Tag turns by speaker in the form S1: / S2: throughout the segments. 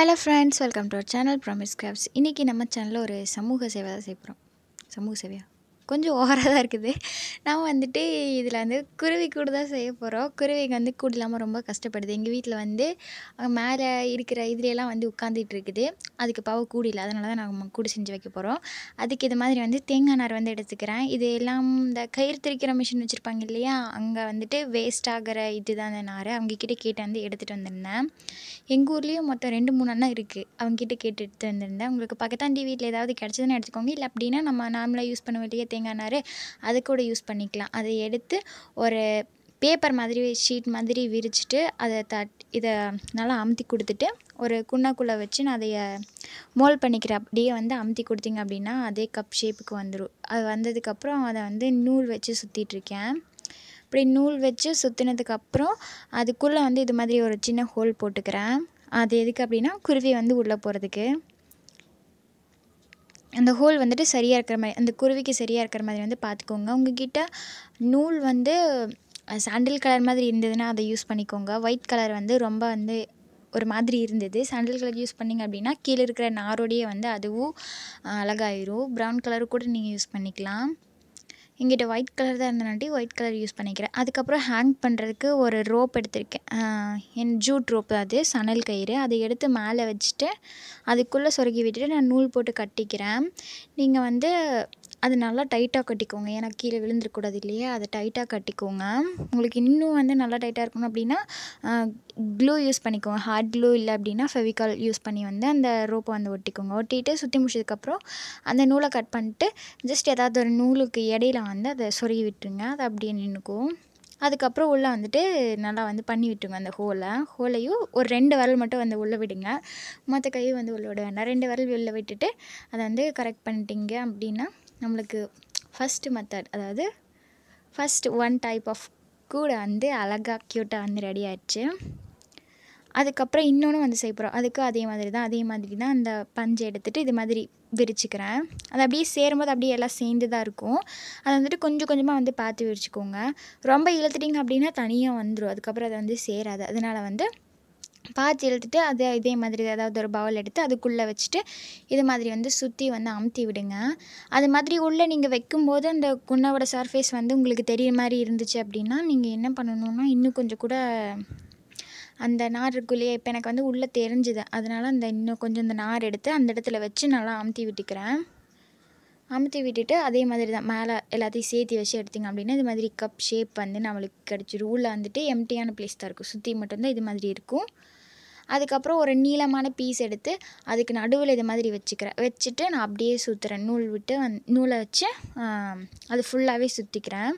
S1: Hello friends welcome to our channel Promise Crafts இன்றைக்கி நம்ம சேனலில் ஒரு சமூக சேவை தான் செய்கிறோம் சமூக சேவையா? கொஞ்சம் ஓவராக தான் இருக்குது. நான் வந்துட்டு இதில் வந்து குருவி கூடு தான் செய்ய போகிறோம் குருவிக்கு வந்து கூடு இல்லாமல் ரொம்ப கஷ்டப்படுது. எங்கள் வீட்டில் வந்து மேலே இருக்கிற இதுலையெல்லாம் வந்து உட்காந்துட்டு இருக்குது. அதுக்கு பாவ கூடு இல்லை அதனால தான் நாங்கள் கூடு செஞ்சு வைக்க போகிறோம் அதுக்கு இது மாதிரி வந்து தேங்காய் நார் வந்து எடுத்துக்கிறேன். இது எல்லாம் இந்த கயிறு திரிக்கிற மிஷின் வச்சுருப்பாங்க இல்லையா? அங்கே வந்துட்டு வேஸ்ட் ஆகிற இதுதான் அந்த நார். அவங்கக்கிட்ட கேட்டு வந்து எடுத்துகிட்டு வந்திருந்தேன். எங்கள் ஊர்லேயும் மொத்தம் ரெண்டு மூணு அண்ணா இருக்குது அவங்ககிட்ட கேட்டு எடுத்து வந்திருந்தேன். உங்களுக்கு பக்கத்தாண்டி வீட்டில் ஏதாவது கிடச்சதுன்னு எடுத்துக்கோங்க. இல்லை அப்படின்னா நம்ம நார்மலாக யூஸ் பண்ணுவோம் இல்லையா தேங்காய் அது கூட யூஸ் பண்ணிக்கலாம். அதை எடுத்து ஒரு பேப்பர் மாதிரி ஷீட் மாதிரி விரிச்சிட்டு அதை தட் இதை நல்லா அமுத்தி கொடுத்துட்டு ஒரு குன்னாக்குள்ளே வச்சு நான் அதை மோல்ட் பண்ணிக்கிறேன் அப்படியே வந்து அமுத்தி கொடுத்தீங்க அப்படின்னா அதே கப் ஷேப்புக்கு வந்துடும் அது வந்ததுக்கப்புறம் அதை வந்து நூல் வச்சு சுற்றிட்டுருக்கேன் இப்படி நூல் வச்சு சுற்றினதுக்கப்புறம் அதுக்குள்ளே வந்து இது மாதிரி ஒரு சின்ன ஹோல் போட்டுக்கிறேன். அது எதுக்கு அப்படின்னா குருவி வந்து உள்ளே போகிறதுக்கு அந்த ஹோல் வந்துட்டு சரியாக இருக்கிற மாதிரி அந்த குருவிக்கு சரியாக இருக்கிற மாதிரி வந்து பார்த்துக்கோங்க. உங்ககிட்ட நூல் வந்து சாண்டில் கலர் மாதிரி இருந்ததுன்னா அதை யூஸ் பண்ணிக்கோங்க. ஒயிட் கலர் வந்து ரொம்ப வந்து ஒரு மாதிரி இருந்தது. சாண்டில் கலர் யூஸ் பண்ணிங்க அப்படின்னா கீழே இருக்கிற நாரோடையே வந்து அதுவும் அழகாயிரும். ப்ரௌன் கலர் கூட நீங்கள் யூஸ் பண்ணிக்கலாம். எங்கிட்ட ஒயிட் கலர் தான் இருந்தனாட்டி ஒயிட் கலர் யூஸ் பண்ணிக்கிறேன். அதுக்கப்புறம் ஹேங் பண்ணுறதுக்கு ஒரு ரோப் எடுத்திருக்கேன். என் ஜூட் ரோப் அது சணல் கயிறு. அதை எடுத்து மேலே வச்சுட்டு அதுக்குள்ளே சொருகி விட்டுட்டு நான் நூல் போட்டு கட்டிக்கிறேன். நீங்கள் வந்து அது நல்லா டைட்டாக கட்டிக்கோங்க. ஏன்னா கீழே விழுந்துடக்கூடாது இல்லையா அதை டைட்டாக கட்டிக்கோங்க. உங்களுக்கு இன்னும் வந்து நல்லா டைட்டாக இருக்கணும் அப்படின்னா க்ளூ யூஸ் பண்ணிக்கோங்க. ஹார்ட் க்ளூ இல்லை அப்படின்னா ஃபெவிகால் யூஸ் பண்ணி வந்து அந்த ரோப்பை வந்து ஒட்டிக்கோங்க. ஒட்டிட்டு சுற்றி முடிச்சதுக்கப்புறம் அந்த நூலை கட் பண்ணிட்டு ஜஸ்ட் ஏதாவது ஒரு நூலுக்கு இடையில வந்து அதை சொருகி விட்டுருங்க. அது அப்படியே நின்றுக்கும் அதுக்கப்புறம் உள்ளே வந்துட்டு நல்லா வந்து பண்ணி விட்டுருங்க அந்த ஹோலை ஹோலையும் ஒரு ரெண்டு விரல் மட்டும் வந்து உள்ளே விடுங்க. மற்ற கையும் வந்து உள்ளே விட வேண்டாம் ரெண்டு விரல் உள்ளே விட்டுட்டு அதை வந்து கரெக்ட் பண்ணிட்டீங்க அப்படின்னா நம்மளுக்கு ஃபஸ்ட்டு மெத்தட் அதாவது ஃபஸ்ட்டு ஒன் டைப் ஆஃப் கூட வந்து அழகாக க்யூட்டாக வந்து ரெடி ஆயிடுச்சு. அதுக்கப்புறம் இன்னொன்று வந்து செய்ய போகிறோம் அதுக்கும் அதே மாதிரி தான் அதே மாதிரி தான் அந்த பஞ்சை எடுத்துகிட்டு இது மாதிரி விரிச்சுக்கிறேன். அது அப்படியே சேரும்போது அப்படியே எல்லாம் சேர்ந்து தான் இருக்கும். அதை வந்துட்டு கொஞ்சம் கொஞ்சமாக வந்து பார்த்து விரிச்சுக்கோங்க. ரொம்ப இழுத்துட்டிங்க அப்படின்னா தனியாக வந்துடும் அதுக்கப்புறம் அது வந்து சேராது. அதனால் வந்து பார்த்து இழுத்துட்டு அதை இதே மாதிரி ஏதாவது ஒரு பவுல் எடுத்து அதுக்குள்ளே வச்சுட்டு இது மாதிரி வந்து சுற்றி வந்து அமுத்தி விடுங்க. அது மாதிரி உள்ளே நீங்கள் வைக்கும்போது அந்த குன்னாவோட சர்ஃபேஸ் வந்து உங்களுக்கு தெரியுற மாதிரி இருந்துச்சு அப்படின்னா நீங்கள் என்ன பண்ணணும்னா இன்னும் கொஞ்சம் கூட அந்த நார் இருக்குள்ளேயே இப்போ எனக்கு வந்து உள்ளே தெரிஞ்சுது. அதனால் அந்த இன்னும் கொஞ்சம் இந்த நார் எடுத்து அந்த இடத்துல வச்சு நல்லா அமுத்தி விட்டுக்கிறேன். அமுத்தி விட்டுட்டு அதே மாதிரி தான் மேலே எல்லாத்தையும் சேர்த்து வச்சு எடுத்திங்க அப்படின்னா இது மாதிரி கப் ஷேப் வந்து நம்மளுக்கு கிடச்சிரும் உள்ளே வந்துட்டு எம்டியான ப்ளேஸ் தான் இருக்கும். சுற்றி மட்டும்தான் இது மாதிரி இருக்கும். அதுக்கப்புறம் ஒரு நீளமான பீஸ் எடுத்து அதுக்கு நடுவில் இது மாதிரி வச்சுக்கிறேன். வச்சுட்டு நான் அப்படியே சுற்றுறேன் நூல் விட்டு வந் நூலை வச்சு அது ஃபுல்லாகவே சுற்றிக்கிறேன்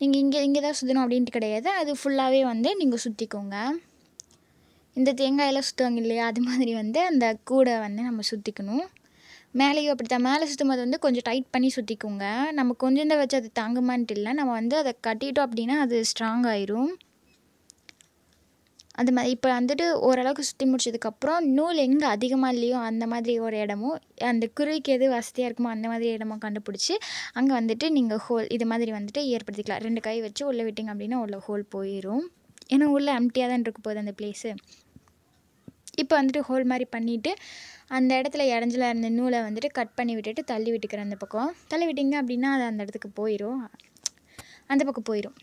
S1: நீங்கள் இங்கே இங்கே தான் சுற்றணும் அப்படின்ட்டு கிடையாது. அது ஃபுல்லாகவே வந்து நீங்கள் சுற்றிக்கோங்க இந்த தேங்காயெல்லாம் சுற்றுவாங்க இல்லையா? அது மாதிரி வந்து அந்த கூடை வந்து நம்ம சுற்றிக்கணும் மேலேயும் அப்படித்தான். மேலே சுற்றும் போது வந்து கொஞ்சம் டைட் பண்ணி சுற்றிக்கோங்க நம்ம கொஞ்சம் தான் வச்சு அது தாங்குமான்ட்டு இல்லை. நம்ம வந்து அதை கட்டிட்டோம் அப்படின்னா அது ஸ்ட்ராங் ஆயிரும். அது மாதிரி இப்போ வந்துட்டு ஓரளவுக்கு சுற்றி முடிச்சதுக்கப்புறம் நூல் எங்கே அதிகமாக இல்லையோ அந்த மாதிரி ஒரு இடமோ அந்த குருவிக்கு எது வசதியாக இருக்குமோ அந்த மாதிரி இடமோ கண்டுபிடிச்சி அங்கே வந்துட்டு நீங்கள் ஹோல் இது மாதிரி வந்துட்டு ஏற்படுத்திக்கலாம். ரெண்டு கை வச்சு உள்ளே விட்டிங்க அப்படின்னா உள்ள ஹோல் போயிடும் ஏன்னா உள்ளே எம்டியாக தான் இருக்க போகுது அந்த பிளேஸு இப்போ வந்துட்டு ஹோல் மாதிரி பண்ணிவிட்டு அந்த இடத்துல இடைஞ்சல இருந்த நூலை வந்துட்டு கட் பண்ணி விட்டுட்டு தள்ளி விட்டுக்கிறேன் அந்த பக்கம். தள்ளி விட்டிங்க அப்படின்னா அது அந்த இடத்துக்கு போயிடும் அந்த பக்கம் போயிடும்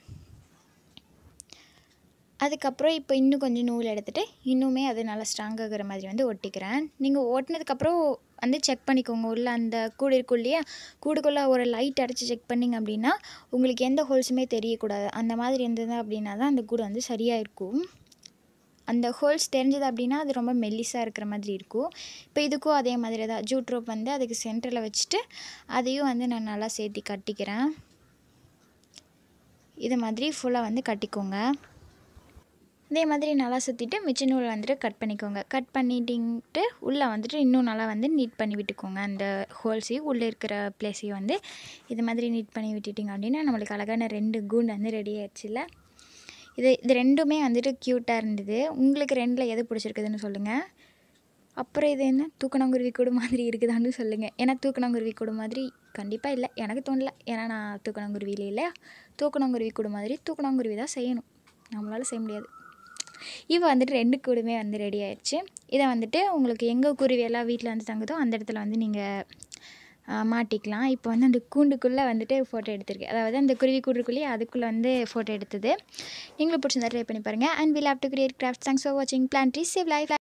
S1: அதுக்கப்புறம் இப்போ இன்னும் கொஞ்சம் நூல் எடுத்துகிட்டு இன்னுமே அது நல்லா ஸ்ட்ராங் மாதிரி வந்து ஒட்டிக்கிறேன். நீங்கள் ஓட்டினதுக்கப்புறம் வந்து செக் பண்ணிக்கோங்க. உள்ளே அந்த கூடு இருக்கும் இல்லையா? கூடுக்குள்ளே ஒரு லைட் அடைச்சி செக் பண்ணிங்க அப்படின்னா உங்களுக்கு எந்த ஹோல்ஸுமே தெரியக்கூடாது. அந்த மாதிரி இருந்தது அப்படின்னா தான் அந்த கூடு வந்து சரியாக இருக்கும். அந்த ஹோல்ஸ் தெரிஞ்சது அப்படின்னா அது ரொம்ப மெல்லிஸாக இருக்கிற மாதிரி இருக்கும். இப்போ இதுக்கும் அதே மாதிரி தான். ஜூட் ரோப் வந்து அதுக்கு சென்டரில் வச்சுட்டு அதையும் வந்து நான் நல்லா சேர்த்து கட்டிக்கிறேன். இது மாதிரி ஃபுல்லாக வந்து கட்டிக்கோங்க. இதே மாதிரி நல்லா சுற்றிட்டு மிச்ச நூல் வந்துட்டு கட் பண்ணிக்கோங்க. கட் பண்ணிட்டிங்கிட்டு உள்ளே வந்துட்டு இன்னும் நல்லா வந்து நீட் பண்ணி விட்டுக்கோங்க. அந்த ஹோல்ஸையும் உள்ளே இருக்கிற பிளேஸையும் வந்து இது மாதிரி நீட் பண்ணி விட்டுட்டிங்க அப்படின்னா நம்மளுக்கு அழகான ரெண்டு கூண்டு வந்து ரெடி ஆயிடுச்சுல இது இது ரெண்டுமே வந்துட்டு க்யூட்டாக இருந்தது. உங்களுக்கு ரெண்டில் எது பிடிச்சிருக்குதுன்னு சொல்லுங்கள் அப்புறம் இது என்ன? தூக்கணாங்குருவி கூடு மாதிரி இருக்குதான்னு சொல்லுங்கள் ஏன்னா தூக்கணாங்குருவி கூடு மாதிரி கண்டிப்பாக இல்லை. எனக்கு தோணல. ஏன்னா நான் தூக்கணாங்குருவியில் இல்லையா தூக்கணாங்குருவி கூடு மாதிரி தூக்கணாங்குருவி தான் செய்யணும். நம்மளால் செய்ய முடியாது. இப்போ வந்துட்டு ரெண்டு கூடுமே வந்து ரெடி ஆயிடுச்சு. இதை வந்துட்டு உங்களுக்கு எங்கே குருவி எல்லாம் வீட்டில் வந்து தங்குதோ அந்த இடத்துல வந்து நீங்கள் மாட்டிக்கலாம். இப்போ வந்து அந்த கூண்டுக்குள்ளே வந்துட்டு ஃபோட்டோ எடுத்திருக்கேன். அதாவது அந்த குருவி கூண்டுக்குள்ளேயே அதுக்குள்ளே வந்து ஃபோட்டோ எடுத்தது. எங்களுக்கு பிடிச்சிருந்தா ட்ரை பண்ணி பாருங்கள் and will have to create craft thanks for வாட்சிங் பிளான் ட்ரீ சேவ் லைஃப்